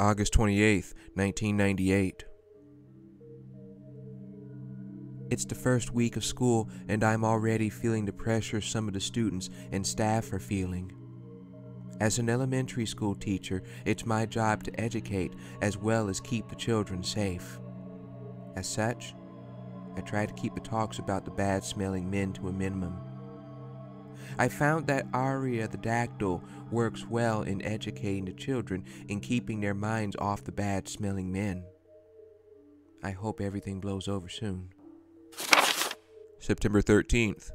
August 28th, 1998. It's the first week of school, and I'm already feeling the pressure some of the students and staff are feeling. As an elementary school teacher, it's my job to educate as well as keep the children safe. As such, I try to keep the talks about the bad smelling men to a minimum. I found that Aria the dactyl works well in educating the children and keeping their minds off the bad smelling men. I hope everything blows over soon. September 13th.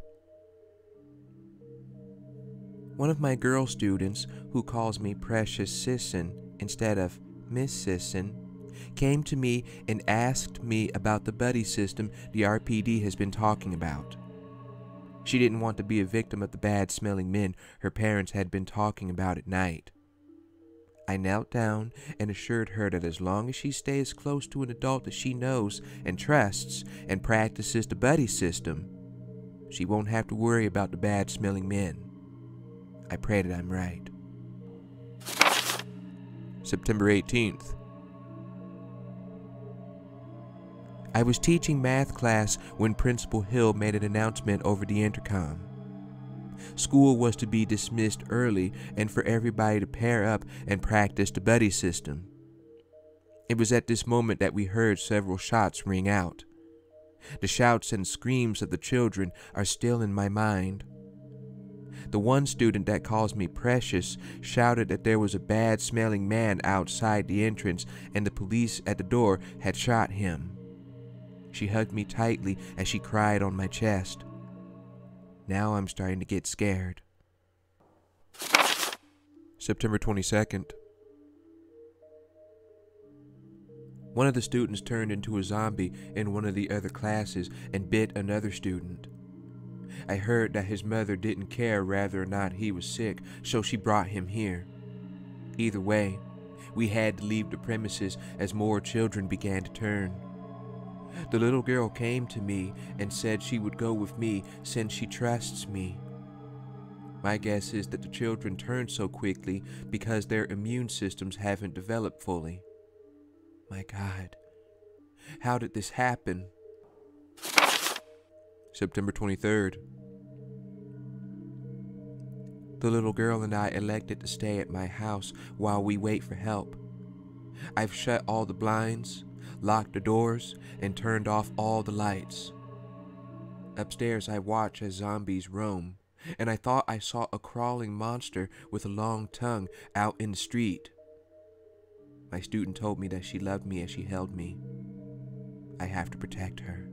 One of my girl students, who calls me Precious Sisson instead of Miss Sisson, came to me and asked me about the buddy system the RPD has been talking about. She didn't want to be a victim of the bad smelling men her parents had been talking about at night. I knelt down and assured her that as long as she stays close to an adult that she knows and trusts and practices the buddy system, she won't have to worry about the bad smelling men. I pray that I'm right. September 18th. I was teaching math class when Principal Hill made an announcement over the intercom. School was to be dismissed early and for everybody to pair up and practice the buddy system. It was at this moment that we heard several shots ring out. The shouts and screams of the children are still in my mind. The one student that calls me precious shouted that there was a bad smelling man outside the entrance and the police at the door had shot him. She hugged me tightly as she cried on my chest. Now I'm starting to get scared. September 22nd. One of the students turned into a zombie in one of the other classes and bit another student. I heard that his mother didn't care whether or not he was sick, so she brought him here. Either way, we had to leave the premises as more children began to turn. The little girl came to me and said she would go with me since she trusts me. My guess is that the children turn so quickly because their immune systems haven't developed fully. My God, how did this happen? September 23rd. The little girl and I elected to stay at my house while we wait for help. I've shut all the blinds, locked the doors, and turned off all the lights. Upstairs, I watch as zombies roam, and I thought I saw a crawling monster with a long tongue out in the street. My student told me that she loved me as she held me. I have to protect her.